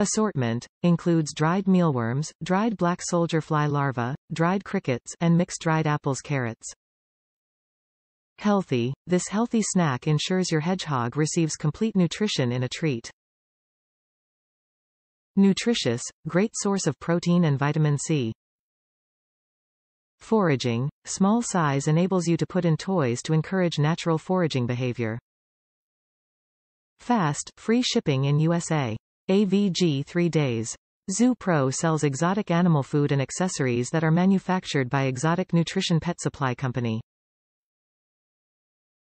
Assortment, includes dried mealworms, dried black soldier fly larvae, dried crickets, and mixed dried apples carrots. Healthy, this healthy snack ensures your hedgehog receives complete nutrition in a treat. Nutritious, great source of protein and vitamin C. Foraging, small size enables you to put in toys to encourage natural foraging behavior. Fast, free shipping in USA. AVG 3 days. ZooPro sells exotic animal food and accessories that are manufactured by Exotic Nutrition Pet Supply Company.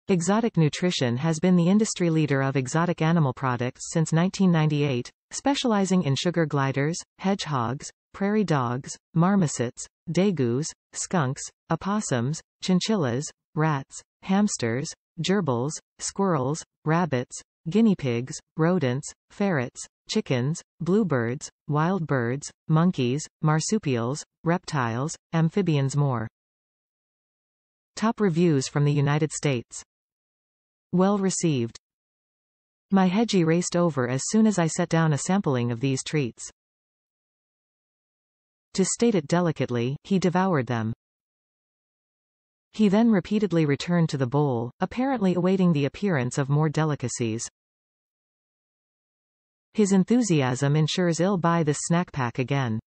Exotic Nutrition has been the industry leader of exotic animal products since 1998, specializing in sugar gliders, hedgehogs, prairie dogs, marmosets, degus, skunks, opossums, chinchillas, rats, hamsters, gerbils, squirrels, rabbits, guinea pigs, rodents, ferrets, chickens, bluebirds, wild birds, monkeys, marsupials, reptiles, amphibians more. Top reviews from the United States. Well received. My hedgie raced over as soon as I set down a sampling of these treats. To state it delicately, he devoured them. He then repeatedly returned to the bowl, apparently awaiting the appearance of more delicacies. His enthusiasm ensures I'll buy this snack pack again.